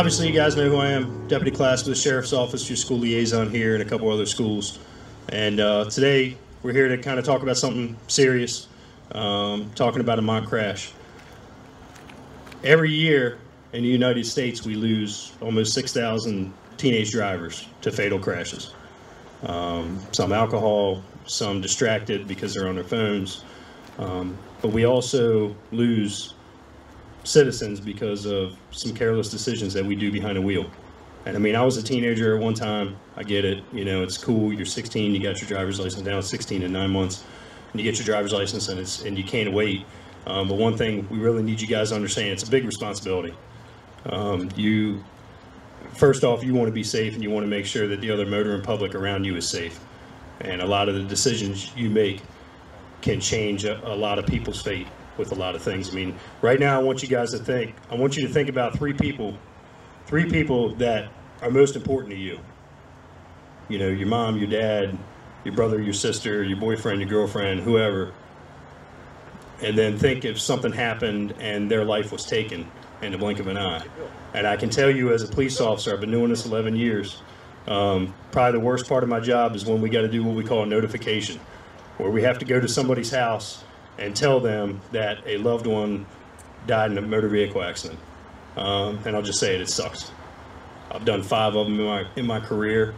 obviously, you guys know who I am. Deputy Class with the Sheriff's Office, your school liaison here, and a couple other schools. And uh, today, we're here to kind of talk about something serious, um, talking about a mock crash. Every year in the United States, we lose almost 6,000 teenage drivers to fatal crashes. Um, some alcohol, some distracted because they're on their phones. Um, but we also lose citizens because of some careless decisions that we do behind a wheel. And I mean, I was a teenager at one time. I get it. You know, it's cool. You're 16. You got your driver's license now. 16 in nine months, and you get your driver's license, and it's and you can't wait. Um, but one thing we really need you guys to understand: it's a big responsibility. Um, you, first off, you want to be safe, and you want to make sure that the other motoring public around you is safe. And a lot of the decisions you make can change a, a lot of people's fate with a lot of things. I mean, right now, I want you guys to think. I want you to think about three people, three people that are most important to you. You know, your mom, your dad, your brother, your sister, your boyfriend, your girlfriend, whoever. And then think if something happened and their life was taken in the blink of an eye. And I can tell you, as a police officer, I've been doing this 11 years. Um, probably the worst part of my job is when we got to do what we call a notification, where we have to go to somebody's house and tell them that a loved one died in a motor vehicle accident. Um, and I'll just say it, it sucks. I've done five of them in my, in my career.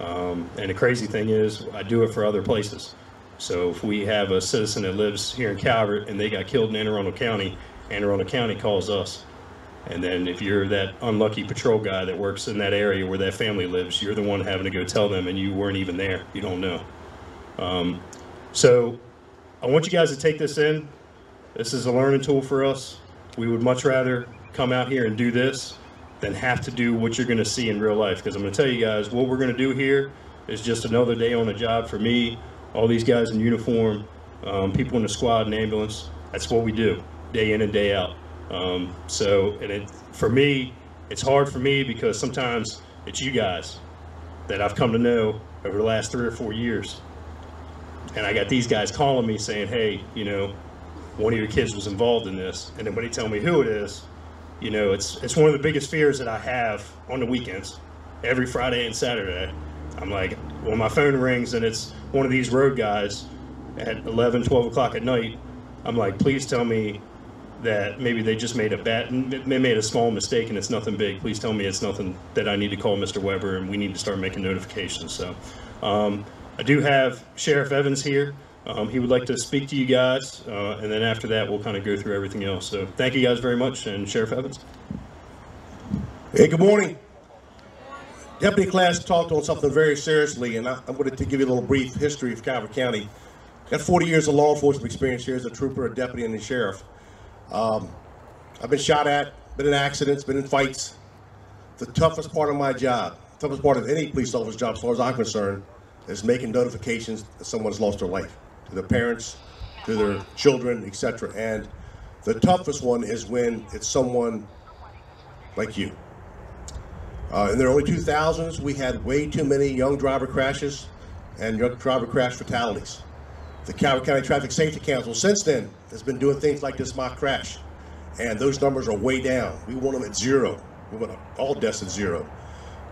Um, and the crazy thing is, I do it for other places. So if we have a citizen that lives here in Calvert and they got killed in Anne Arundel County, Anne Arundel County calls us. And then if you're that unlucky patrol guy that works in that area where that family lives, you're the one having to go tell them and you weren't even there. You don't know. Um, so I want you guys to take this in. This is a learning tool for us. We would much rather come out here and do this than have to do what you're going to see in real life. Because I'm going to tell you guys, what we're going to do here is just another day on the job for me, all these guys in uniform, um, people in the squad and ambulance. That's what we do, day in and day out. Um, so, and it, for me, it's hard for me because sometimes it's you guys that I've come to know over the last three or four years and I got these guys calling me saying, hey, you know, one of your kids was involved in this. And then when they tell me who it is, you know, it's it's one of the biggest fears that I have on the weekends, every Friday and Saturday. I'm like, when my phone rings and it's one of these road guys at 11, 12 o'clock at night, I'm like, please tell me that maybe they just made a bad, they made a small mistake and it's nothing big. Please tell me it's nothing that I need to call Mr. Weber and we need to start making notifications. So, um, I do have Sheriff Evans here. Um, he would like to speak to you guys, uh, and then after that, we'll kind of go through everything else. So thank you guys very much, and Sheriff Evans. Hey, good morning. Deputy Class talked on something very seriously, and I, going to give you a little brief history of Calvert County. Got 40 years of law enforcement experience here as a trooper, a deputy, and a sheriff. Um, I've been shot at, been in accidents, been in fights. The toughest part of my job, toughest part of any police officer's job, as far as I'm concerned, is making notifications that someone's lost their life to their parents, to their children, etc. And the toughest one is when it's someone like you. Uh, in the early 2000s, we had way too many young driver crashes and young driver crash fatalities. The Calvert County Traffic Safety Council since then has been doing things like this mock crash. And those numbers are way down. We want them at zero. We want all deaths at zero.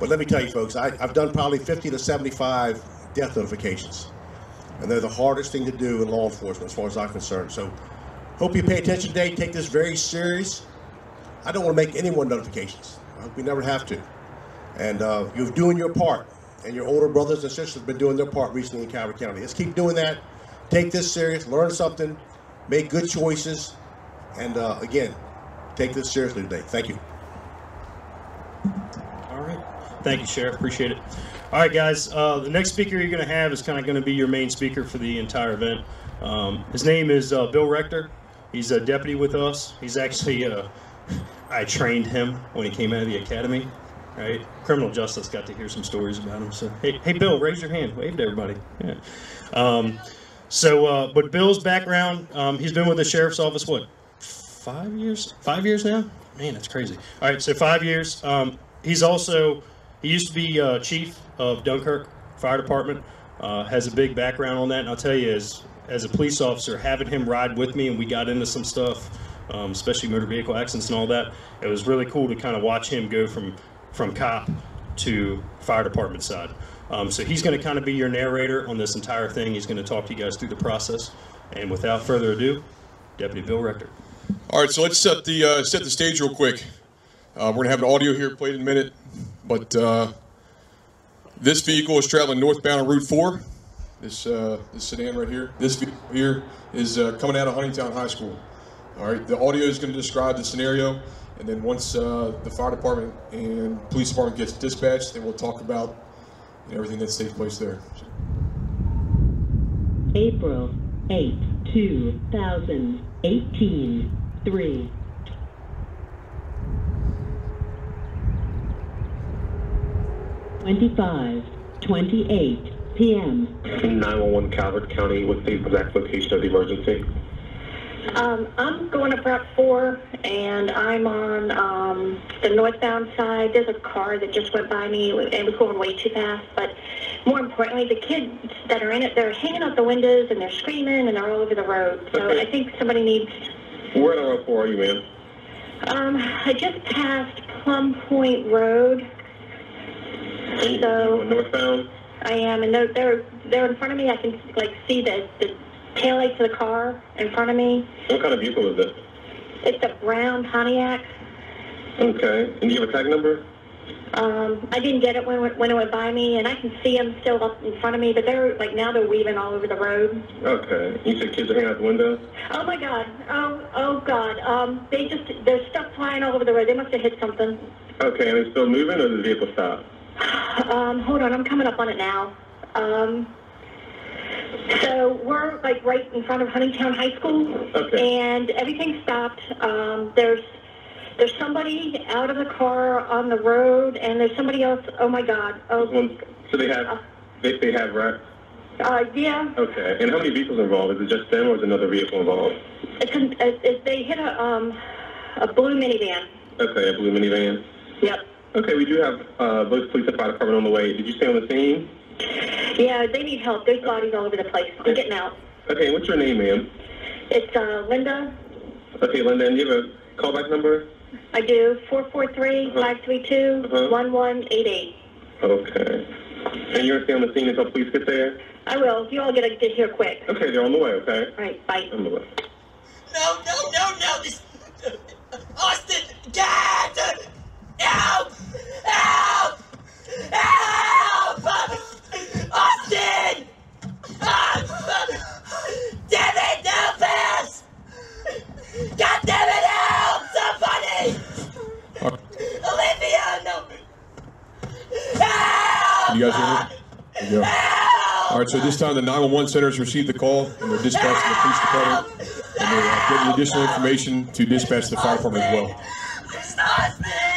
But let me tell you folks, I, have done probably 50 to 75 death notifications. And they're the hardest thing to do in law enforcement as far as I'm concerned. So hope you pay attention today, take this very serious. I don't want to make anyone notifications. I hope we never have to. And uh, you're doing your part. And your older brothers and sisters have been doing their part recently in Calvert County. Let's keep doing that. Take this serious, learn something, make good choices. And uh, again, take this seriously today. Thank you. All right. Thank you, Sheriff. Appreciate it. All right, guys. Uh, the next speaker you're going to have is kind of going to be your main speaker for the entire event. Um, his name is uh, Bill Rector. He's a deputy with us. He's actually, uh, I trained him when he came out of the academy. Right, criminal justice got to hear some stories about him. So, hey, hey, Bill, raise your hand. Wave to everybody. Yeah. Um, so, uh, but Bill's background, um, he's been with the sheriff's office what, five years? Five years now? Man, that's crazy. All right, so five years. Um, he's also he used to be uh, chief of Dunkirk Fire Department. Uh, has a big background on that, and I'll tell you, as as a police officer, having him ride with me, and we got into some stuff um, especially motor vehicle accidents and all that. It was really cool to kind of watch him go from from cop to fire department side. Um, so he's going to kind of be your narrator on this entire thing. He's going to talk to you guys through the process. And without further ado, Deputy Bill Rector. All right, so let's set the uh, set the stage real quick. Uh, we're gonna have an audio here played in a minute, but uh, this vehicle is traveling northbound on Route 4. This uh, this sedan right here. This vehicle here is uh, coming out of Huntingtown High School. All right, the audio is going to describe the scenario, and then once uh, the fire department and police department gets dispatched, then we'll talk about everything that's takes place there. April 8, 2018, 3. Twenty-five, twenty-eight PM. 911 Calvert County, what's the exact location of the emergency? Um, I'm going to Route 4, and I'm on um, the northbound side. There's a car that just went by me, and it was going way too fast. But more importantly, the kids that are in it, they're hanging out the windows, and they're screaming, and they're all over the road. So Okay. I think somebody needs... Where on Route 4 are you, ma'am? Um, I just passed Plum Point Road. So- northbound? I am, and they're, they're, they're in front of me. I can, like, see the, the taillights of the car in front of me. What kind of vehicle is it? It's a brown Pontiac. Okay. And do you have a tag number? Um, I didn't get it when, when it went by me, and I can see them still up in front of me, but they're like now they're weaving all over the road. Okay. You said kids are hanging out the window? Oh my God! Oh oh God! Um, they just there's stuff flying all over the road. They must have hit something. Okay. And it's still moving or did the vehicle stop? Um, hold on, I'm coming up on it now. Um, so we're like right in front of Huntingtown High School, Okay. and everything stopped. Um, there's there's somebody out of the car on the road, and there's somebody else. Oh my God! Oh, One, so they have, they, they have, right? uh, yeah. Okay. And how many vehicles involved? Is it just them or is another vehicle involved? It's an, it, it, they hit a um a blue minivan. Okay, a blue minivan. Yep. Okay, we do have uh, both police and fire department on the way. Did you stay on the scene? Yeah, they need help. There's bodies all over the place. I'm getting out. Okay, what's your name, ma'am? It's uh Linda. Okay, Linda, and do you have a callback number? I do four four three five three two Uh-huh. one one eight eight. Okay. And you're stay on the scene until police get there? I will. You all get to get here quick. Okay, they're on the way, okay? All right. Bye. On the way. No, no, no, no! This Austin, Dad! Help! Help! Help! Austin! Damn it, help us! God damn it, help! Somebody! Olivia, no! Help! You guys hear me? You go. All right, so this time the 911 center has received the call and they're dispatching the police department and they're uh, getting additional information to dispatch the fire department as well. Austin!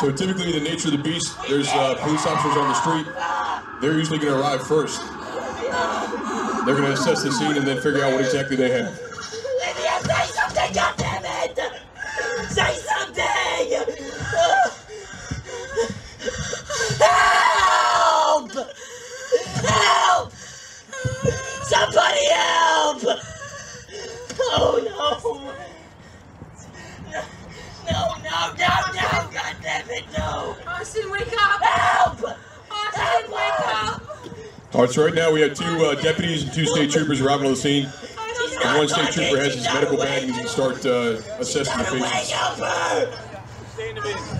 So typically, the nature of the beast, there's uh, police officers on the street. They're usually going to arrive first. They're going to assess the scene and then figure out what exactly they have. So right now we have two uh, deputies and two state troopers arriving on the scene. I don't know. And one state trooper has his medical bag and he can start uh, assessing the Gotta patients.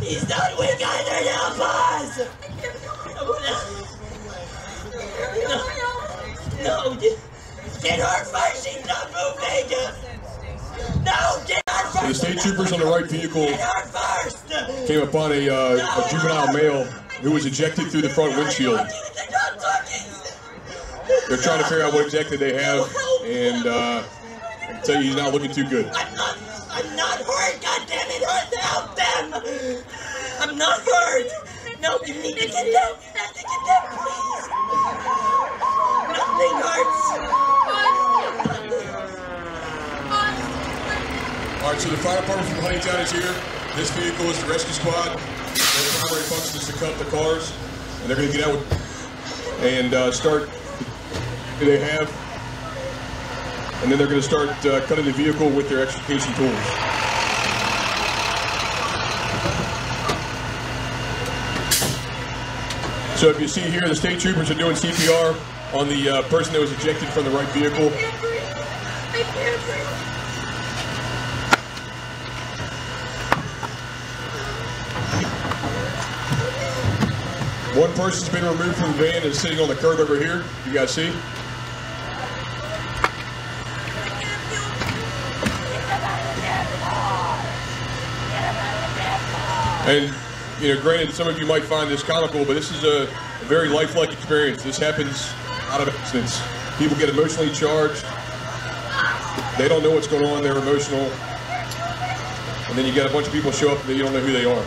He's not weak either, help us! No, get, get her first, she's not moving! No, get her So the state troopers on the right vehicle first! came upon a, uh, a juvenile male who was ejected through the front windshield. They're not talking! They're trying to figure out what exactly they have, and uh, I can tell you he's not looking too good. I'm not, I'm not hurt, God damn it, hurt, help them! I'm not hurt! No, you need to get down, you have to get down, please! Nothing hurts! All right, so the fire department from Huntingtown is here. This vehicle is the rescue squad. Their primary function is to cut the cars, and they're going to get out with, and uh, start. They have, and then they're going to start uh, cutting the vehicle with their extrication tools. So if you see here, the state troopers are doing CPR on the uh, person that was ejected from the right vehicle. One person's been removed from the van and is sitting on the curb over here. You guys see? And, you know, granted, some of you might find this comical, but this is a, very lifelike experience. This happens out of accidents. People get emotionally charged. They don't know what's going on. They're emotional. And then you get a bunch of people show up and you don't know who they are.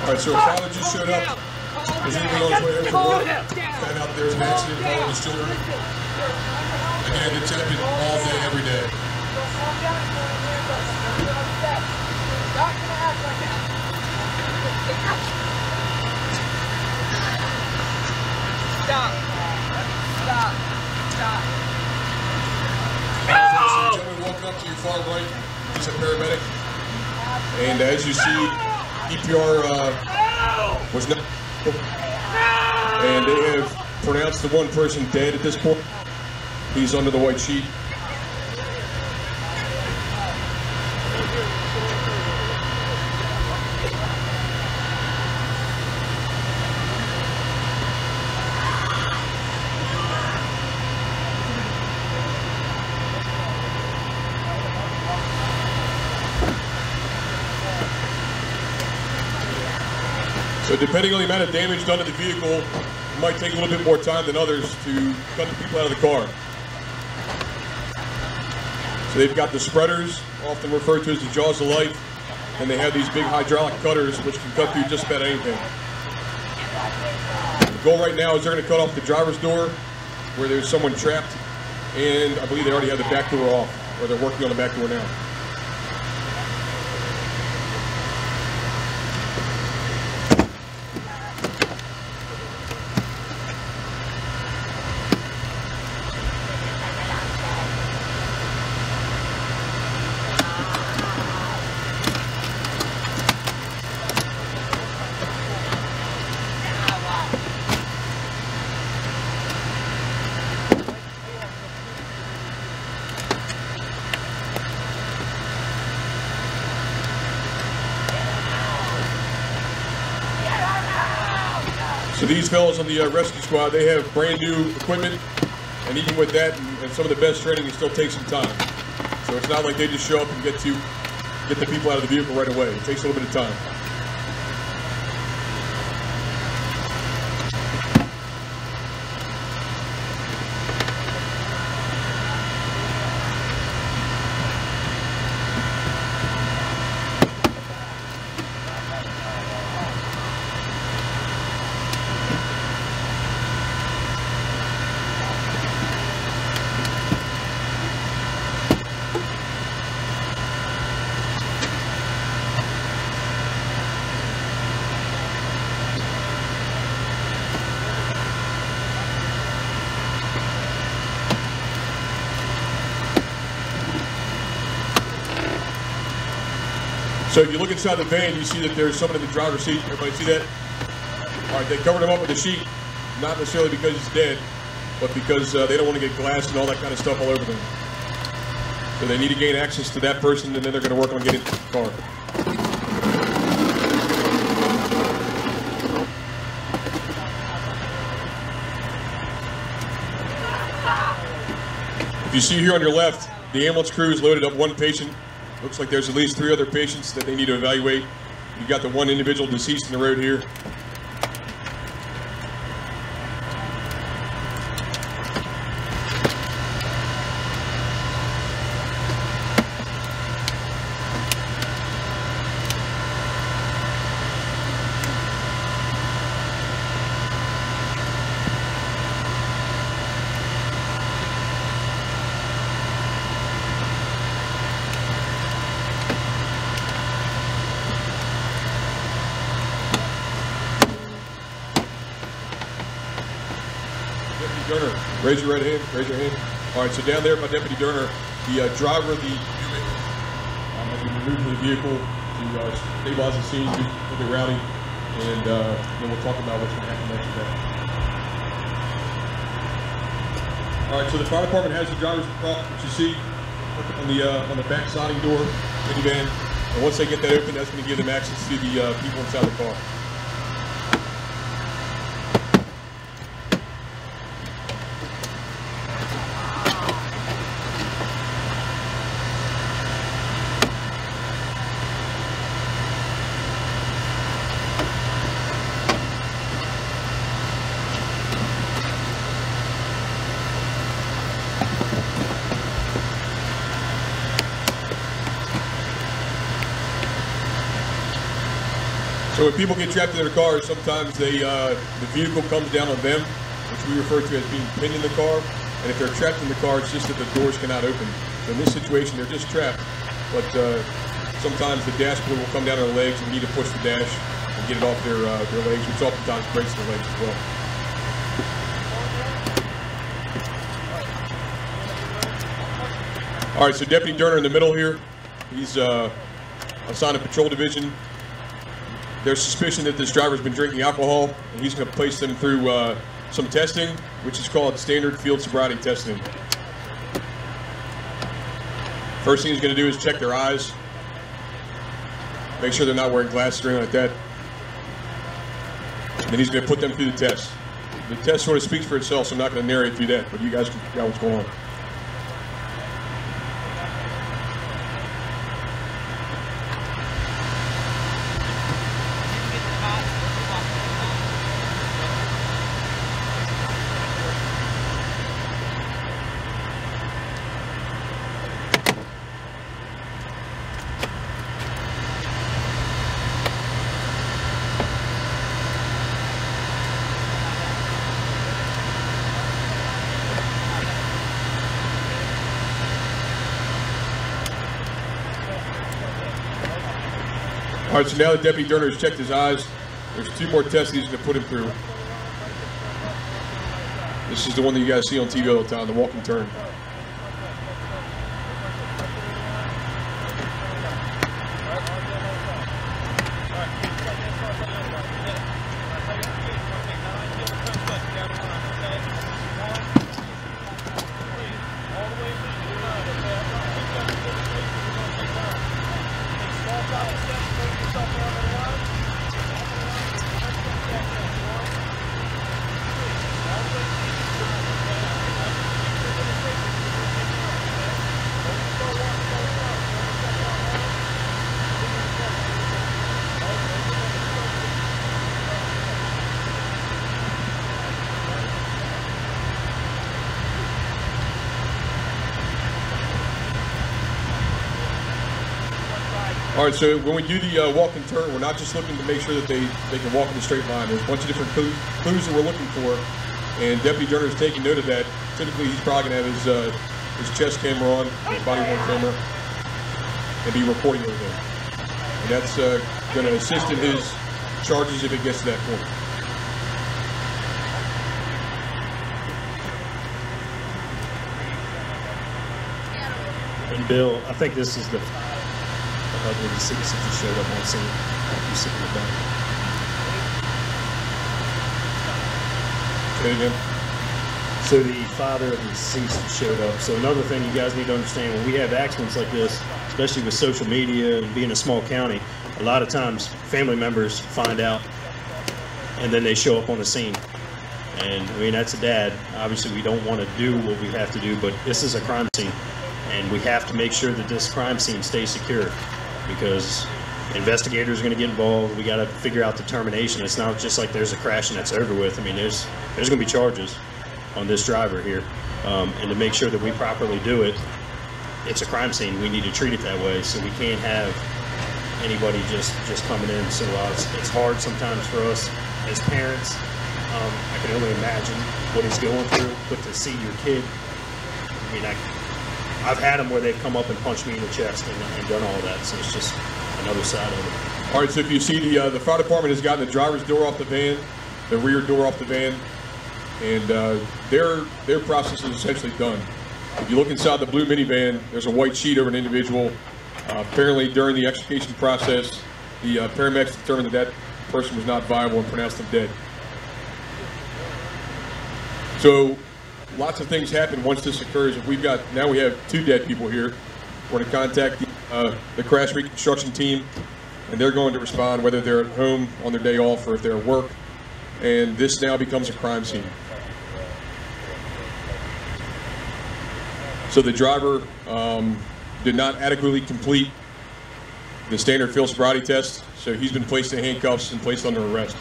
All right, so father just showed up. Was anything on his way home from work? Found out there was an accident involving his children. Again, it's happening all day, every day. Stop. Stop. Stop. Ladies and gentlemen, walking up to your far right, he's a paramedic. And as you see, CPR uh, was not. And they have pronounced the one person dead at this point. He's under the white sheet. So depending on the amount of damage done to the vehicle, it might take a little bit more time than others to cut the people out of the car. So they've got the spreaders, often referred to as the jaws of life, and they have these big hydraulic cutters which can cut through just about anything. The goal right now is they're going to cut off the driver's door where there's someone trapped, and I believe they already have the back door off, or they're working on the back door now. So these fellows on the uh, rescue squad, they have brand new equipment, and even with that and, and some of the best training, it still takes some time. So it's not like they just show up and get to get the people out of the vehicle right away. It takes a little bit of time. So if you look inside the van, you see that there's someone in the driver's seat. Everybody see that? All right, they covered him up with a sheet, not necessarily because he's dead, but because uh, they don't want to get glass and all that kind of stuff all over them. So they need to gain access to that person, and then they're going to work on getting the car. If you see here on your left, the ambulance crew has loaded up one patient. Looks like there's at least three other patients that they need to evaluate. You've got the one individual deceased in the road here. Durner, raise your right hand. Raise your hand. All right. So down there by Deputy Durner, the uh, driver of the unit um, has been removed from the vehicle to uh, stabilize the scene, a bit rowdy, and uh, then we'll talk about what's going to happen next. that. All right. So the fire department has the driver's prop, which you see on the uh, on the back sliding door minivan, and once they get that open, that's going to give them access to the uh, people inside the car. So when people get trapped in their cars, sometimes they uh, the vehicle comes down on them, which we refer to as being pinned in the car. And if they're trapped in the car, it's just that the doors cannot open. So in this situation, they're just trapped. But uh, sometimes the dashboard will come down on their legs, and we need to push the dash and get it off their uh, their legs, which oftentimes breaks their legs as well. All right, so Deputy Durner in the middle here, he's uh, assigned a patrol division there's suspicion that this driver's been drinking alcohol, and he's going to place them through uh, some testing, which is called standard field sobriety testing. First thing he's going to do is check their eyes, make sure they're not wearing glasses or anything like that. Then he's going to put them through the test. The test sort of speaks for itself, so I'm not going to narrate through that, but you guys out what's going on. Right, so now that Deputy Durner has checked his eyes, there's two more tests he's going to put him through. This is the one that you guys see on TV all the time, the walk and turn. All right, so when we do the uh, walk and turn, we're not just looking to make sure that they, they can walk in a straight line. There's a bunch of different clues, clues that we're looking for, and Deputy Durner is taking note of that. Typically, he's probably going to have his, uh, his chest camera on, his body worn camera, and be reporting everything. And that's uh, going to assist in his charges if it gets to that point. And Bill, I think this is the when the citizen just showed up on scene. You sit in the back. It. So the father of the deceased showed up. So another thing you guys need to understand when we have accidents like this, especially with social media and being a small county, a lot of times family members find out and then they show up on the scene. And I mean that's a dad. Obviously we don't want to do what we have to do, but this is a crime scene. And we have to make sure that this crime scene stays secure because investigators are going to get involved. We got to figure out the termination. It's not just like there's a crash and that's over with. I mean, there's there's going to be charges on this driver here, um, and to make sure that we properly do it, it's a crime scene. We need to treat it that way, so we can't have anybody just just coming in. So uh, it's, it's hard sometimes for us as parents. Um, I can only imagine what he's going through, but to see your kid, I mean, I, I've had them where they've come up and punched me in the chest and, and done all that. So it's just another side of it. All right, so if you see the uh, the fire department has gotten the driver's door off the van, the rear door off the van, and uh, their their process is essentially done. If you look inside the blue minivan, there's a white sheet over an individual. Uh, apparently, during the extrication process, the uh, paramedics determined that that person was not viable and pronounced them dead. So, lots of things happen once this occurs. We've got now we have two dead people here. We're going to contact the, uh, the crash reconstruction team, and they're going to respond whether they're at home on their day off or if they're at work. And this now becomes a crime scene. So the driver um, did not adequately complete the standard field sobriety test, so he's been placed in handcuffs and placed under arrest.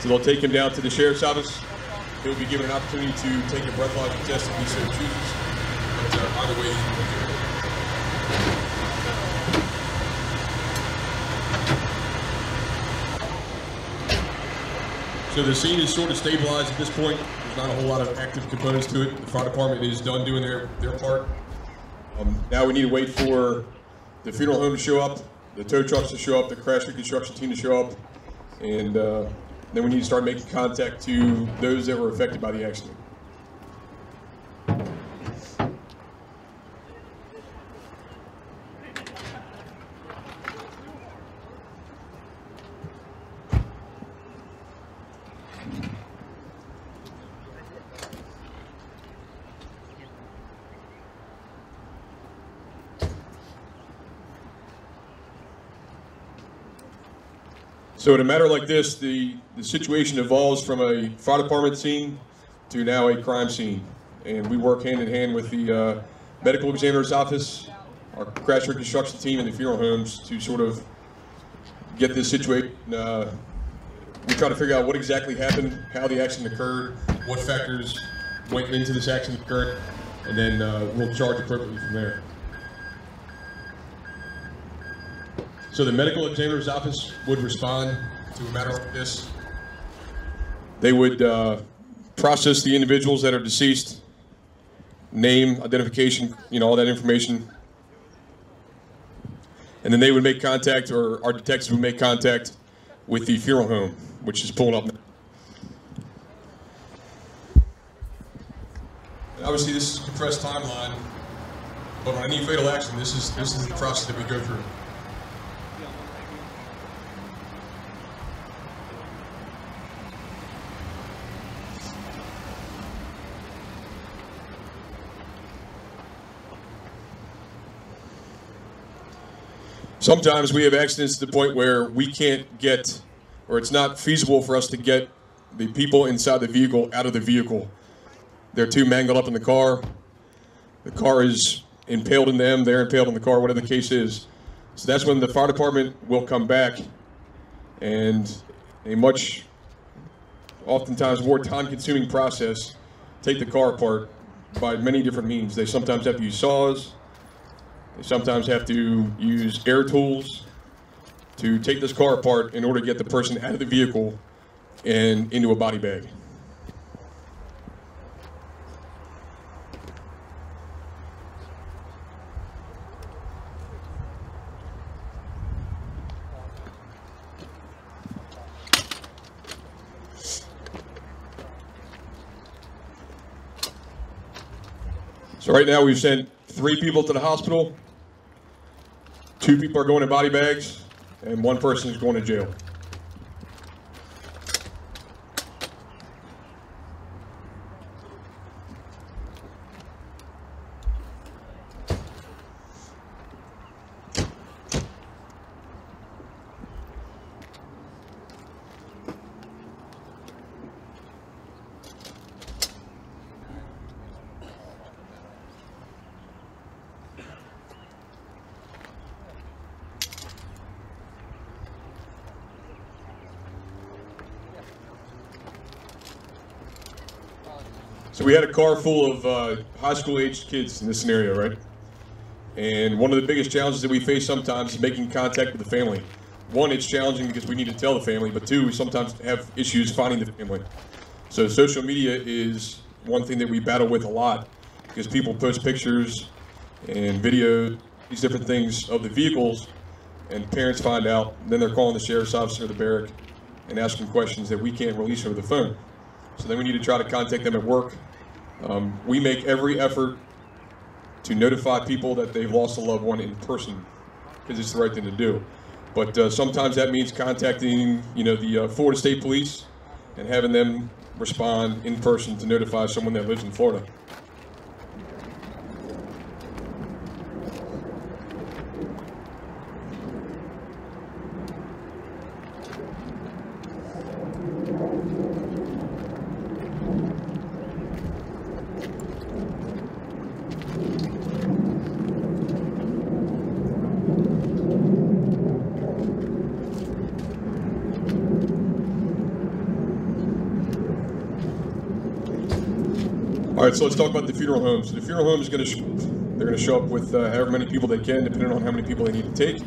So they'll take him down to the sheriff's office. He'll be given an opportunity to take a breathalyzer test if he so chooses. But uh, either way, So the scene is sort of stabilized at this point. There's not a whole lot of active components to it. The fire department is done doing their, their part. Um, now we need to wait for the funeral home to show up, the tow trucks to show up, the crash reconstruction team to show up, and uh, then we need to start making contact to those that were affected by the accident. So in a matter like this, the, the situation evolves from a fire department scene to now a crime scene. And we work hand in hand with the uh, medical examiner's office, our crash reconstruction team, and the funeral homes to sort of get this situation. Uh, we try to figure out what exactly happened, how the accident occurred, what factors went into this accident occurring, and then uh, we'll charge appropriately from there. So the medical examiner's office would respond to a matter like this. They would uh, process the individuals that are deceased, name, identification, you know, all that information. And then they would make contact, or our detectives would make contact with the funeral home, which is pulling up. And obviously, this is a compressed timeline, but on any fatal accident, this is this is the process that we go through. Sometimes we have accidents to the point where we can't get, or it's not feasible for us to get the people inside the vehicle out of the vehicle. They're too mangled up in the car. The car is impaled in them. They're impaled in the car, whatever the case is. So that's when the fire department will come back and a much, oftentimes more time consuming process, take the car apart by many different means. They sometimes have to use saws. They sometimes have to use air tools to take this car apart in order to get the person out of the vehicle and into a body bag. So right now we've sent three people to the hospital. Two people are going in body bags, and one person is going to jail. So we had a car full of uh, high school aged kids in this scenario, right? And one of the biggest challenges that we face sometimes is making contact with the family. One, it's challenging because we need to tell the family, but two, we sometimes have issues finding the family. So social media is one thing that we battle with a lot because people post pictures and video, these different things of the vehicles, and parents find out. Then they're calling the sheriff's officer, the barrack and asking questions that we can't release over the phone. So then we need to try to contact them at work. Um, we make every effort to notify people that they've lost a loved one in person because it's the right thing to do. But uh, sometimes that means contacting, you know, the uh, Florida State Police and having them respond in person to notify someone that lives in Florida. So let's talk about the funeral homes. The funeral home is going to sh- they're going to show up with uh, however many people they can, depending on how many people they need to take.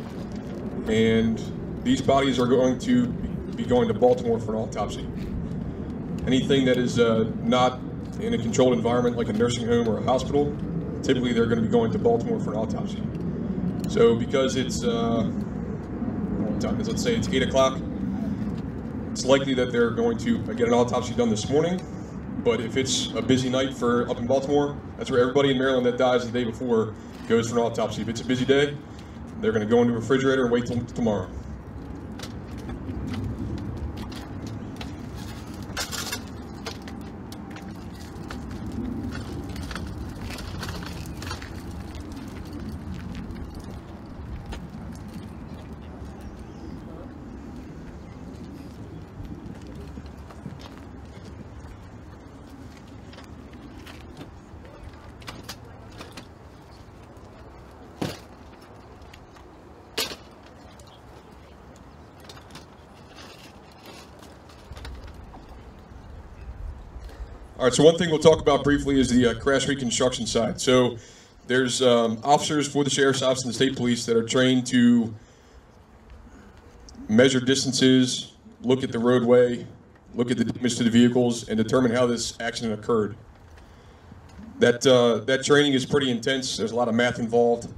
And these bodies are going to be going to Baltimore for an autopsy. Anything that is uh, not in a controlled environment like a nursing home or a hospital, typically they're going to be going to Baltimore for an autopsy. So because it's uh, time is let's say it's eight o'clock, it's likely that they're going to get an autopsy done this morning. But if it's a busy night for up in Baltimore, that's where everybody in Maryland that dies the day before goes for an autopsy. If it's a busy day, they're going to go into a refrigerator and wait till tomorrow. So one thing we'll talk about briefly is the uh, crash reconstruction side. So there's um, officers for the sheriff's office and the state police that are trained to measure distances, look at the roadway, look at the damage to the vehicles, and determine how this accident occurred. That uh, that training is pretty intense. There's a lot of math involved,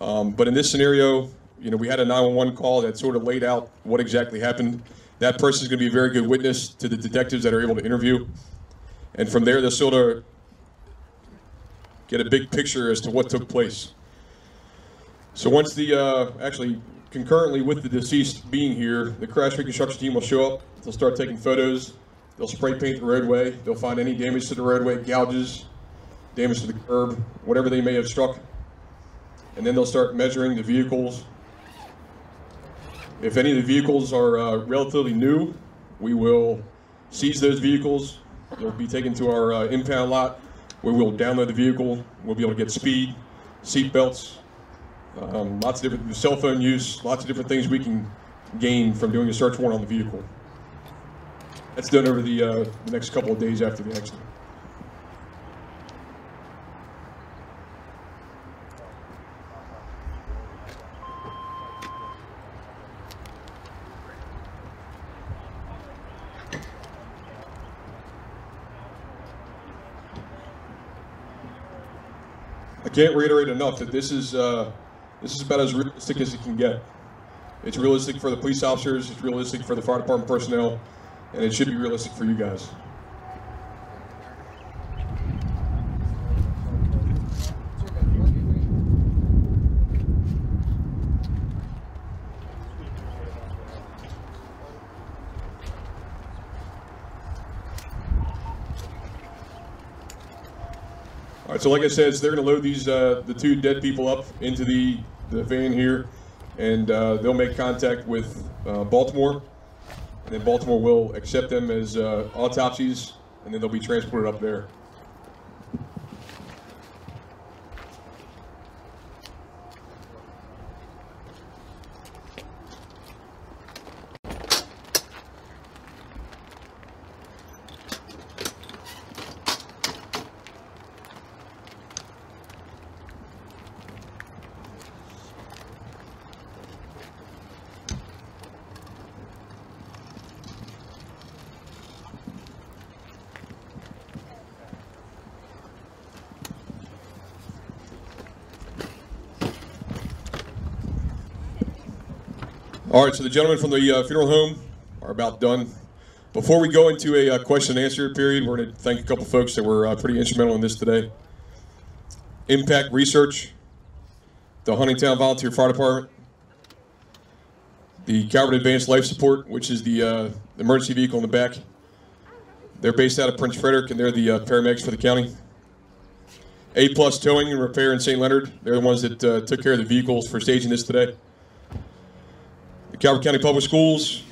um, but in this scenario, you know, we had a 911 call that sort of laid out what exactly happened. That person is going to be a very good witness to the detectives that are able to interview. And from there, they'll sort of get a big picture as to what took place. So once the, uh, actually, concurrently with the deceased being here, the crash reconstruction team will show up. They'll start taking photos. They'll spray paint the roadway. They'll find any damage to the roadway, gouges, damage to the curb, whatever they may have struck. And then they'll start measuring the vehicles. If any of the vehicles are uh, relatively new, we will seize those vehicles, They'll be taken to our uh, impound lot where we'll download the vehicle. We'll be able to get speed, seat belts, um, lots of different cell phone use, lots of different things we can gain from doing a search warrant on the vehicle. That's done over the, uh, the next couple of days after the accident. Can't reiterate enough that this is uh, this is about as realistic as it can get. It's realistic for the police officers, it's realistic for the fire department personnel, and it should be realistic for you guys. So like I said, so they're going to load these uh, the two dead people up into the the van here, and uh, they'll make contact with uh, Baltimore, and then Baltimore will accept them as uh, autopsies, and then they'll be transported up there. All right, so the gentlemen from the uh, funeral home are about done. Before we go into a uh, question and answer period, we're going to thank a couple folks that were uh, pretty instrumental in this today. Impact Research, the Huntingtown Volunteer Fire Department, the Calvert Advanced Life Support, which is the uh, emergency vehicle in the back. They're based out of Prince Frederick, and they're the uh, paramedics for the county. A Plus Towing and Repair in St. Leonard, they're the ones that uh, took care of the vehicles for staging this today. The Calvert County Public Schools,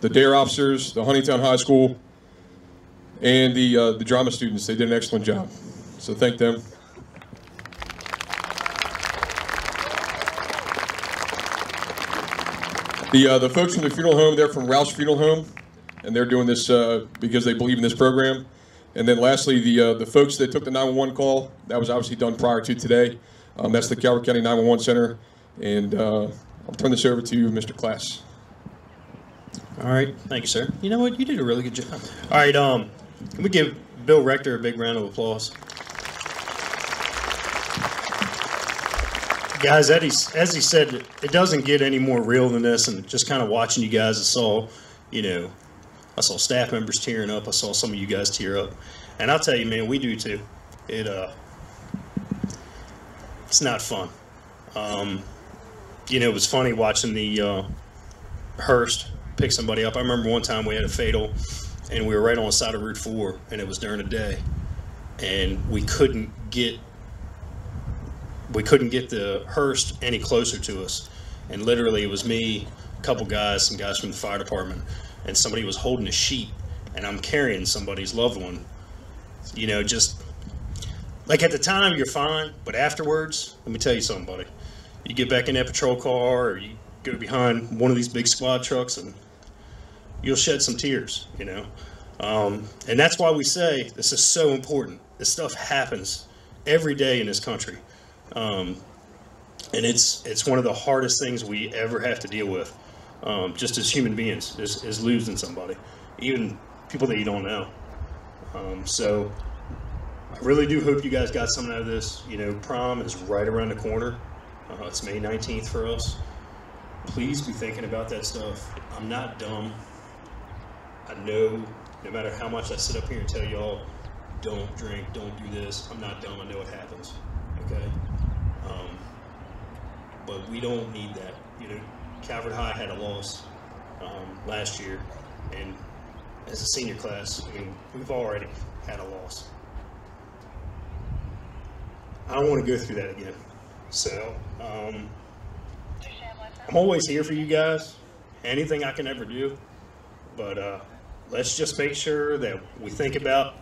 the DARE officers, the Huntingtown High School, and the uh, the drama students. They did an excellent job. So thank them. The uh, the folks from the funeral home, they're from Rausch Funeral Home, and they're doing this uh, because they believe in this program. And then lastly, the uh, the folks that took the 911 call, that was obviously done prior to today. Um, that's the Calvert County 911 Center, and uh, I'll turn this over to you, Mr. Class. All right, thank you, sir. You know what? You did a really good job. All right, um, can we give Bill Rector a big round of applause? Guys, as he, as he said, it doesn't get any more real than this. And just kind of watching you guys, I saw, you know, I saw staff members tearing up. I saw some of you guys tear up, and I'll tell you, man, we do too. It uh, it's not fun. Um, you know, it was funny watching the uh, hearse pick somebody up. I remember one time we had a fatal, and we were right on the side of Route Four, and it was during the day, and we couldn't get we couldn't get the hearse any closer to us, and literally it was me, a couple guys, some guys from the fire department, and somebody was holding a sheet, and I'm carrying somebody's loved one. You know, just like at the time you're fine, but afterwards, let me tell you something, buddy. You get back in that patrol car, or you go behind one of these big squad trucks, and you'll shed some tears, you know. Um, and that's why we say this is so important. This stuff happens every day in this country, um, and it's it's one of the hardest things we ever have to deal with, um, just as human beings, is, is losing somebody, even people that you don't know. Um, so I really do hope you guys got something out of this. You know, prom is right around the corner. Uh, it's May 19th for us. Please be thinking about that stuff. I'm not dumb. I know no matter how much I sit up here and tell y'all, don't drink, don't do this, I'm not dumb. I know it happens. Okay? Um, but we don't need that. You know, Calvert High had a loss um, last year, and as a senior class, I mean, we've already had a loss. I don't want to go through that again. So, um, I'm always here for you guys. Anything I can ever do. But uh, let's just make sure that we think about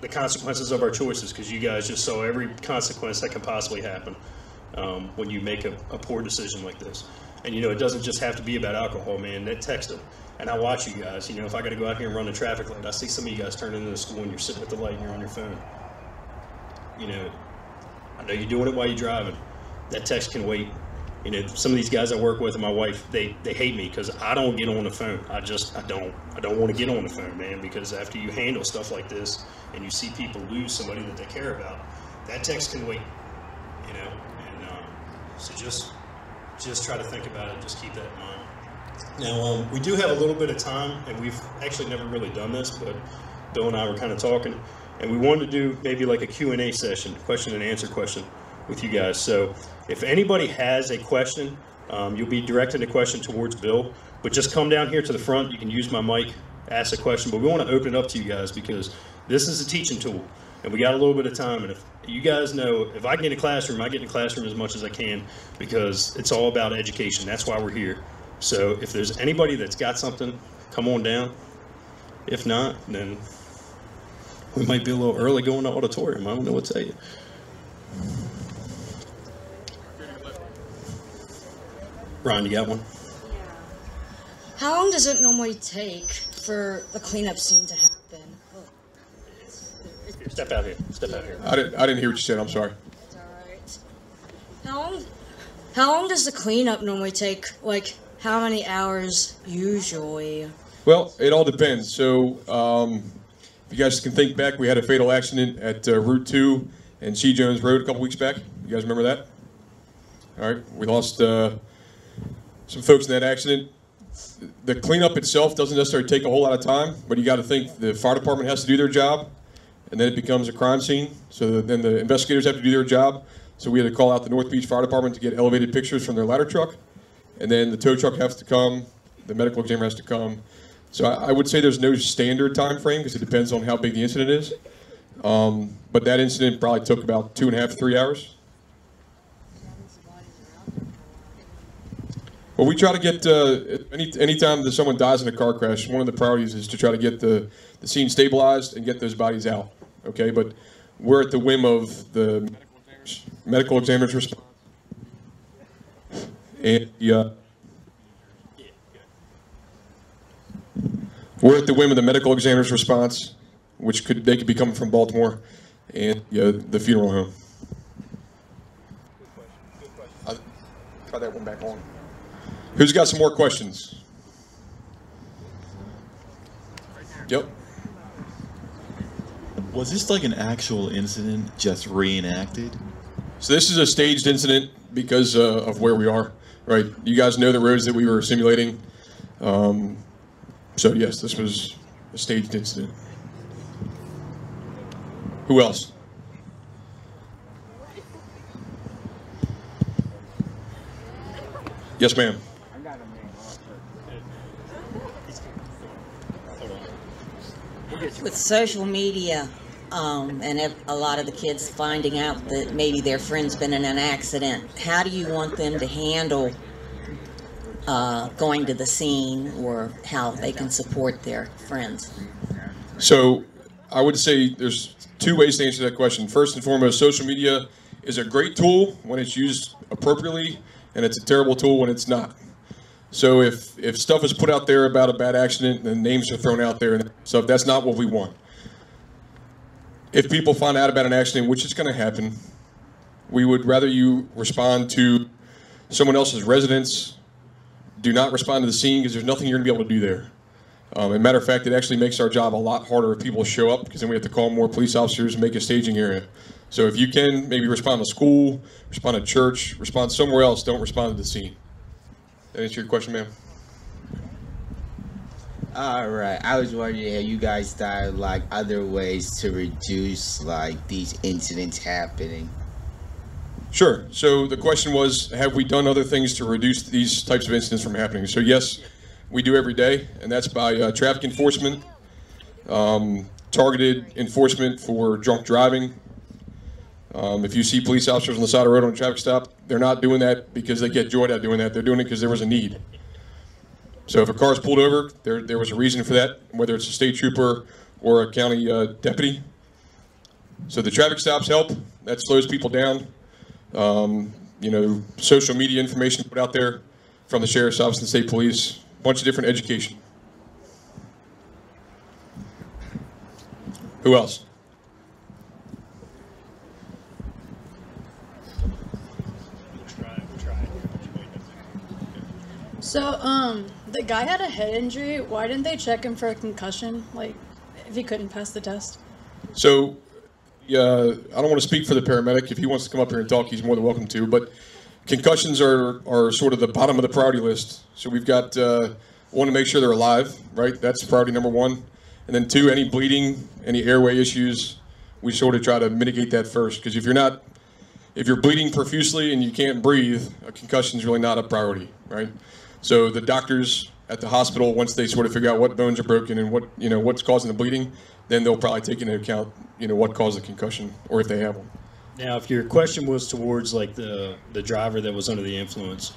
the consequences of our choices because you guys just saw every consequence that can possibly happen um, when you make a, a poor decision like this. And you know, it doesn't just have to be about alcohol, man. That text them. And I watch you guys. You know, if I got to go out here and run a traffic light, I see some of you guys turning into the school and you're sitting at the light and you're on your phone. You know, I know you're doing it while you're driving. That text can wait. You know, some of these guys I work with and my wife, they, they hate me because I don't get on the phone. I just, I don't, I don't want to get on the phone, man, because after you handle stuff like this and you see people lose somebody that they care about, that text can wait, you know, and um, so just, just try to think about it. Just keep that in mind. Now, um, we do have a little bit of time, and we've actually never really done this, but Bill and I were kind of talking, and we wanted to do maybe like a Q&A session, question and answer question with you guys. So if anybody has a question, um, you'll be directing the question towards Bill, but just come down here to the front. You can use my mic, ask a question, but we want to open it up to you guys because this is a teaching tool, and we got a little bit of time, and if you guys know, if I get in a classroom, I get in a classroom as much as I can because it's all about education. That's why we're here. So if there's anybody that's got something, come on down. If not, then we might be a little early going to auditorium. I don't know what to tell you. Ron, you got one? Yeah. How long does it normally take for the cleanup scene to happen? Here, step out here. Step out here. I didn't, I didn't hear what you said. I'm sorry. It's alright. How long, how long does the cleanup normally take? Like, how many hours usually? Well, it all depends. So, um, if you guys can think back, we had a fatal accident at uh, Route 2 and C. Jones Road a couple weeks back. You guys remember that? All right. We lost uh, some folks in that accident. the cleanup itself doesn't necessarily take a whole lot of time, but you got to think the fire department has to do their job, and then it becomes a crime scene. So then the investigators have to do their job. So we had to call out the North Beach Fire Department to get elevated pictures from their ladder truck, and then the tow truck has to come, the medical examiner has to come. So I, I would say there's no standard time frame because it depends on how big the incident is. Um, but that incident probably took about two and a half, three hours. Well, we try to get uh, any anytime that someone dies in a car crash, one of the priorities is to try to get the, the scene stabilized and get those bodies out. Okay, but we're at the whim of the medical examiner's response. And uh, we're at the whim of the medical examiner's response, which could they could be coming from Baltimore, and uh, the funeral home. I'll try that one back on. Who's got some more questions? Yep. Was this like an actual incident just reenacted? So this is a staged incident because uh, of where we are, right? You guys know the roads that we were simulating. Um, so yes, this was a staged incident. Who else? Yes, ma'am. With social media, um, and a lot of the kids finding out that maybe their friend's been in an accident, how do you want them to handle uh, going to the scene or how they can support their friends? So I would say there's two ways to answer that question. First and foremost, social media is a great tool when it's used appropriately, and it's a terrible tool when it's not. So if if stuff is put out there about a bad accident and names are thrown out there and stuff, that's not what we want. If people find out about an accident, which is going to happen, we would rather you respond to someone else's residence. Do not respond to the scene because there's nothing you're going to be able to do there. Um, as a matter of fact, it actually makes our job a lot harder if people show up because then we have to call more police officers and make a staging area. So if you can, maybe respond to school, respond to church, respond somewhere else. Don't respond to the scene. That answer your question, ma'am? All right. I was wondering have you guys thought like other ways to reduce like these incidents happening. Sure. So the question was, have we done other things to reduce these types of incidents from happening? So yes, we do every day, and that's by uh, traffic enforcement, um, targeted enforcement for drunk driving. Um, if you see police officers on the side of the road on a traffic stop, they're not doing that because they get joy out of doing that. They're doing it because there was a need. So if a car's pulled over, there, there was a reason for that, whether it's a state trooper or a county uh, deputy. So the traffic stops help. That slows people down. Um, you know, social media information put out there from the sheriff's office and state police, a bunch of different education. Who else? So, um, the guy had a head injury. Why didn't they check him for a concussion? Like, if he couldn't pass the test? So, yeah, I don't want to speak for the paramedic. If he wants to come up here and talk, he's more than welcome to. But concussions are, are sort of the bottom of the priority list. So we've got uh, want to make sure they're alive, right? That's priority number one. And then two, any bleeding, any airway issues, we sort of try to mitigate that first. Because if you're not, if you're bleeding profusely and you can't breathe, a concussion is really not a priority, right? So the doctors at the hospital, once they sort of figure out what bones are broken and what you know what's causing the bleeding, then they'll probably take into account you know what caused the concussion or if they have one. Now, if your question was towards like the the driver that was under the influence,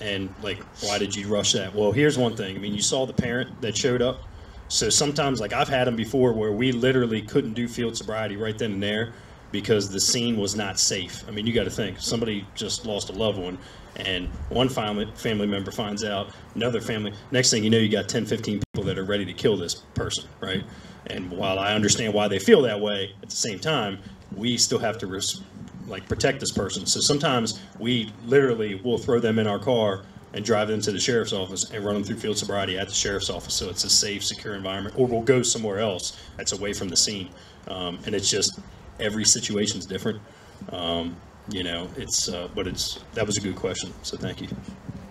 and like why did you rush that? Well, here's one thing. I mean, you saw the parent that showed up. So sometimes, like I've had them before, where we literally couldn't do field sobriety right then and there because the scene was not safe. I mean, you got to think somebody just lost a loved one, and one family family member finds out, another family. Next thing you know, you got 10, 15 people that are ready to kill this person, right? And while I understand why they feel that way, at the same time, we still have to res- like protect this person. So sometimes we literally will throw them in our car and drive them to the sheriff's office and run them through field sobriety at the sheriff's office, so it's a safe, secure environment. Or we'll go somewhere else that's away from the scene, um, and it's just every situation is different. Um, you know, it's uh, but it's that was a good question, so thank you.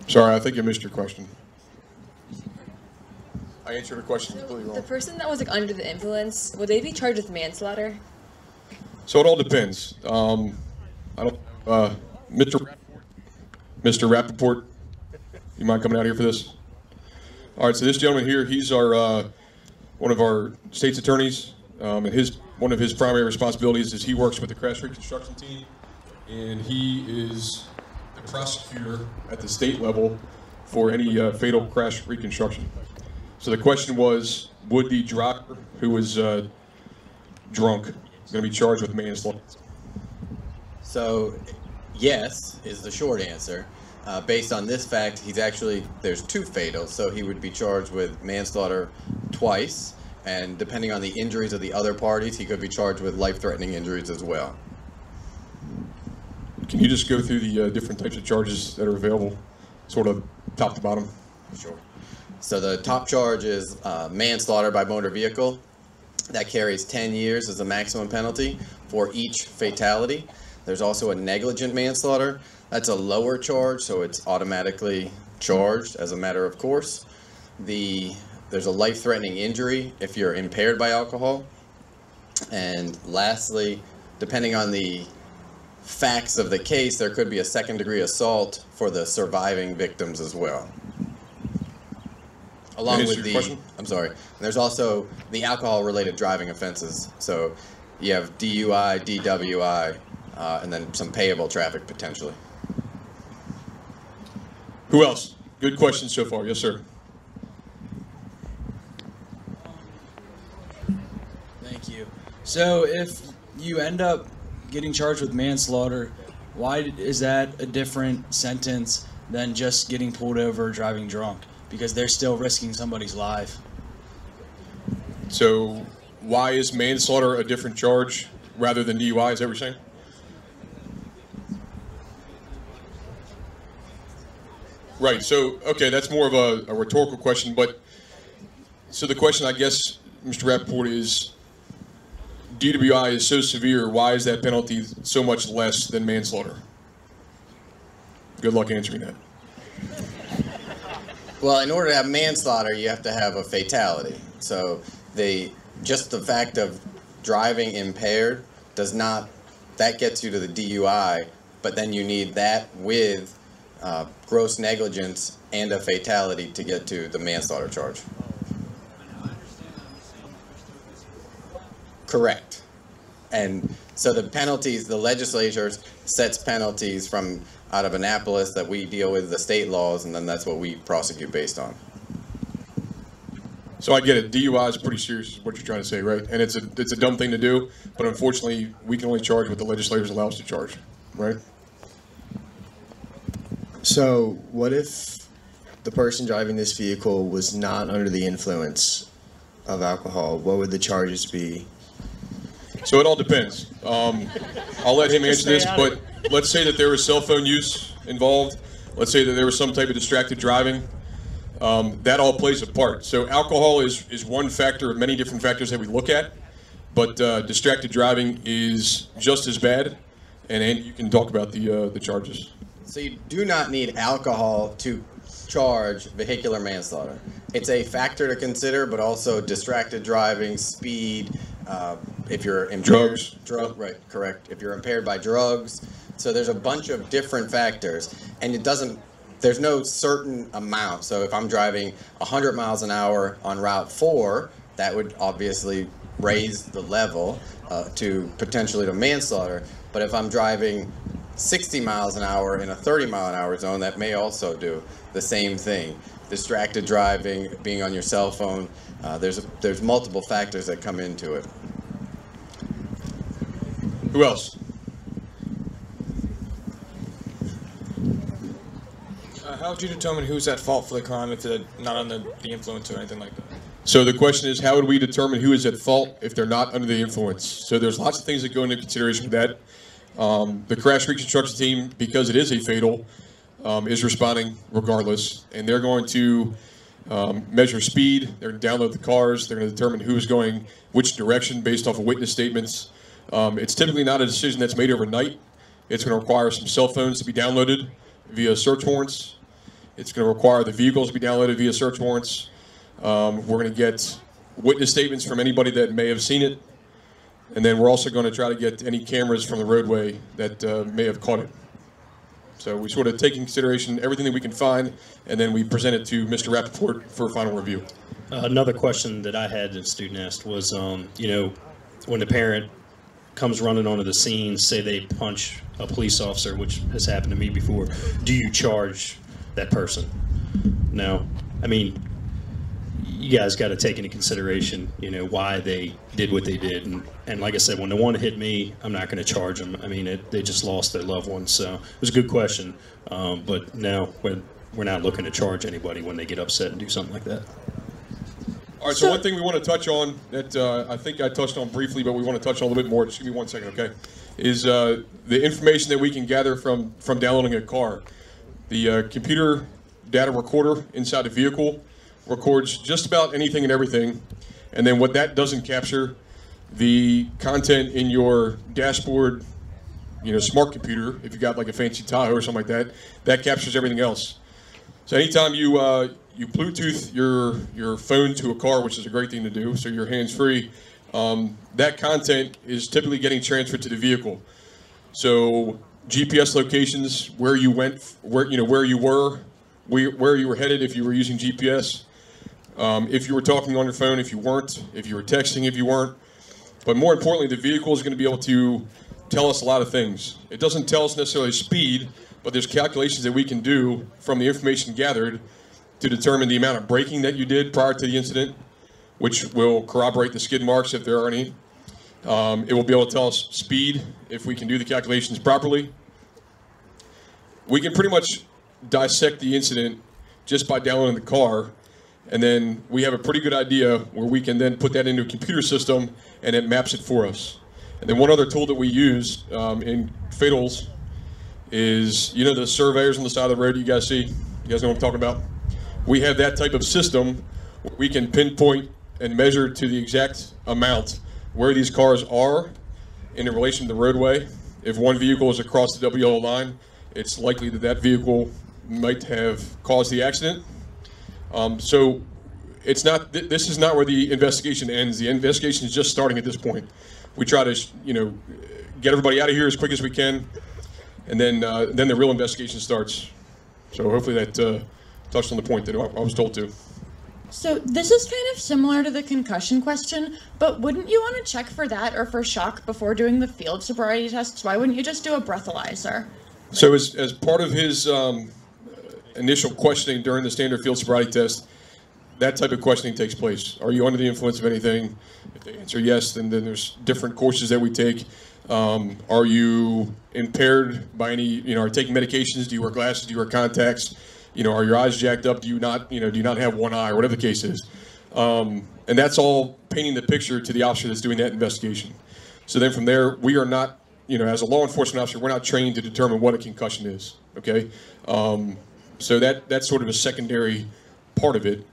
Sorry, I think you missed your question. I answered her question completely wrong. The person that was like under the influence, would they be charged with manslaughter? So it all depends. Um, I don't, uh, Mr. Rappaport, Mr. Rappaport, you mind coming out here for this? All right, so this gentleman here, he's our, uh, one of our state's attorneys, um, and his, one of his primary responsibilities is he works with the crash reconstruction team, and he is the prosecutor at the state level for any uh, fatal crash reconstruction. So the question was, would the driver who was uh, drunk going to be charged with manslaughter? So, yes is the short answer. Uh, based on this fact, he's actually there's two fatals, so he would be charged with manslaughter twice, and depending on the injuries of the other parties, he could be charged with life-threatening injuries as well. Can you just go through the uh, different types of charges that are available, sort of top to bottom? Sure. So the top charge is uh, manslaughter by motor vehicle. That carries 10 years as the maximum penalty for each fatality. There's also a negligent manslaughter. That's a lower charge, so it's automatically charged as a matter of course. The there's a life-threatening injury if you're impaired by alcohol. And lastly, depending on the facts of the case, there could be a second-degree assault for the surviving victims as well along with the question? I'm sorry. There's also the alcohol-related driving offenses. So you have DUI, DWI, uh, and then some payable traffic potentially. Who else? Good question so far. Yes, sir. Thank you. So if you end up getting charged with manslaughter, why is that a different sentence than just getting pulled over driving drunk? Because they're still risking somebody's life. So, why is manslaughter a different charge rather than DUI? Is that what you're saying? Right. So, okay, that's more of a, a rhetorical question, but so the question, I guess, Mr. Rappaport, is DWI is so severe. Why is that penalty so much less than manslaughter? Good luck answering that. Well, in order to have manslaughter, you have to have a fatality. So the just the fact of driving impaired does not that gets you to the DUI, but then you need that with uh, gross negligence and a fatality to get to the manslaughter charge. Correct. And so the penalties, the legislature sets penalties from out of Annapolis that we deal with the state laws, and then that's what we prosecute based on. So I get it. DUI is pretty serious, is what you're trying to say, right? And it's a it's a dumb thing to do, but unfortunately, we can only charge what the legislators allow us to charge, right? So, what if the person driving this vehicle was not under the influence of alcohol? What would the charges be? So it all depends. Um, I'll let him answer this, out of but let's say that there was cell phone use involved. Let's say that there was some type of distracted driving. Um, that all plays a part. So alcohol is is one factor of many different factors that we look at, but uh, distracted driving is just as bad. And Andy, you can talk about the uh, the charges. So you do not need alcohol to charge vehicular manslaughter. It's a factor to consider, but also distracted driving, speed, uh, if you're impaired, Drugs. drug, right, correct. If you're impaired by drugs, so there's a bunch of different factors, and it doesn't. There's no certain amount. So if I'm driving 100 miles an hour on Route 4, that would obviously raise the level uh, to potentially to manslaughter. But if I'm driving 60 miles an hour in a 30 mile an hour zone, that may also do the same thing. Distracted driving, being on your cell phone, uh, there's there's multiple factors that come into it. Who else? Uh, how would you determine who's at fault for the crime if they're not under the influence or anything like that? So the question is, how would we determine who is at fault if they're not under the influence? So there's lots of things that go into consideration with that. Um, the crash reconstruction team, because it is a fatal, um, is responding regardless, and they're going to um, measure speed. They're going to download the cars. They're going to determine who's going which direction based off of witness statements. Um, it's typically not a decision that's made overnight. It's going to require some cell phones to be downloaded via search warrants. It's going to require the vehicles to be downloaded via search warrants. Um, we're going to get witness statements from anybody that may have seen it. And then we're also going to try to get any cameras from the roadway that uh, may have caught it. So we sort of take in consideration everything that we can find, and then we present it to Mr. Rappaport for final review. Uh, another question that I had that a student asked was, um, you know, when the parent comes running onto the scene, say they punch a police officer, which has happened to me before, do you charge that person? No. I mean, you guys got to take into consideration, you know, why they did what they did. And, and like I said, when the one hit me, I'm not going to charge them. I mean, it, they just lost their loved one. So it was a good question. Um, but no, we're, we're not looking to charge anybody when they get upset and do something like that. All right, so, one thing we want to touch on that uh, I think I touched on briefly, but we want to touch on a little bit more. Just give me one second, okay? Is uh, the information that we can gather from from downloading a car. The uh, computer data recorder inside the vehicle records just about anything and everything, and then what that doesn't capture, the content in your dashboard, you know, smart computer. If you got like a fancy Tahoe or something like that, that captures everything else. So anytime you uh, you Bluetooth your your phone to a car, which is a great thing to do, so you're hands free. Um, that content is typically getting transferred to the vehicle. So GPS locations, where you went, where you know where you were, where, where you were headed if you were using GPS. Um, if you were talking on your phone, if you weren't, if you were texting, if you weren't. But more importantly, the vehicle is going to be able to tell us a lot of things. It doesn't tell us necessarily speed, but there's calculations that we can do from the information gathered to determine the amount of braking that you did prior to the incident, which will corroborate the skid marks if there are any. Um, it will be able to tell us speed if we can do the calculations properly. We can pretty much dissect the incident just by downloading the car, and then we have a pretty good idea where we can then put that into a computer system and it maps it for us. And then one other tool that we use um, in fatals is, you know, the surveyors on the side of the road you guys see? You guys know what I'm talking about? we have that type of system where we can pinpoint and measure to the exact amount where these cars are in relation to the roadway. If one vehicle is across the double line, it's likely that that vehicle might have caused the accident. Um, so it's not. Th this is not where the investigation ends. The investigation is just starting at this point. We try to, you know, get everybody out of here as quick as we can, and then uh, then the real investigation starts. So hopefully that uh, touched on the point that I was told to. So this is kind of similar to the concussion question, but wouldn't you want to check for that or for shock before doing the field sobriety tests? Why wouldn't you just do a breathalyzer? So as, as part of his um, initial questioning during the standard field sobriety test, that type of questioning takes place. Are you under the influence of anything? If they answer yes, then, then there's different courses that we take. Um, are you impaired by any, you know, are taking medications? Do you wear glasses? Do you wear contacts? you know, are your eyes jacked up? Do you not, you know, do you not have one eye or whatever the case is? Um, and that's all painting the picture to the officer that's doing that investigation. So then from there, we are not, you know, as a law enforcement officer, we're not trained to determine what a concussion is. Okay, um, so that that's sort of a secondary part of it.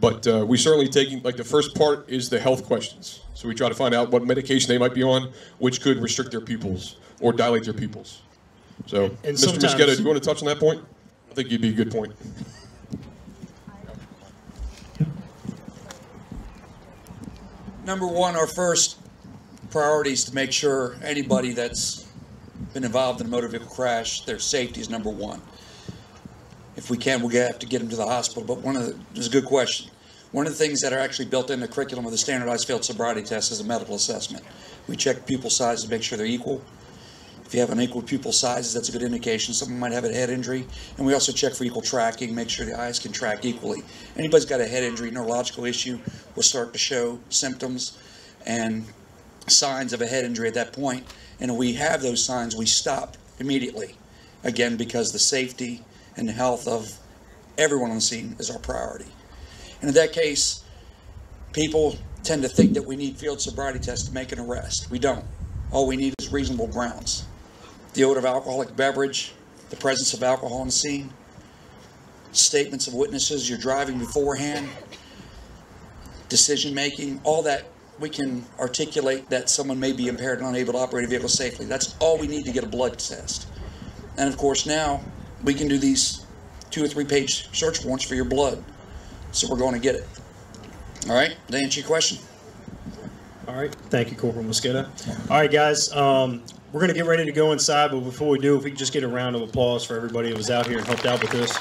But uh, we certainly taking like the first part is the health questions. So we try to find out what medication they might be on, which could restrict their pupils or dilate their pupils. So, And Mr. sometimes- Mosqueda, do you want to touch on that point? I think you'd be a good point. Number one, our first priority is to make sure anybody that's been involved in a motor vehicle crash, their safety is number one. If we can, we'll have to get them to the hospital. But one of the, this is a good question. One of the things that are actually built in the curriculum of the standardized field sobriety test is a medical assessment. We check pupil size to make sure they're equal. If you have unequal pupil sizes, that's a good indication. Someone might have a head injury. And we also check for equal tracking, make sure the eyes can track equally. Anybody's got a head injury, neurological issue, will start to show symptoms and signs of a head injury at that point. And if we have those signs, we stop immediately. Again, because the safety and the health of everyone on the scene is our priority. And in that case, people tend to think that we need field sobriety tests to make an arrest. We don't. All we need is reasonable grounds. The odor of alcoholic beverage, the presence of alcohol on the scene, statements of witnesses, you're driving beforehand, decision making, all that we can articulate that someone may be impaired and unable to operate a vehicle safely. That's all we need to get a blood test. And of course, now we can do these two or three page search warrants for your blood. So we're going to get it. All right, did answer your question? All right. Thank you, Corporal Mosqueda. All right, guys. Um, we're going to get ready to go inside, but before we do, if we could just get a round of applause for everybody that was out here and helped out with this.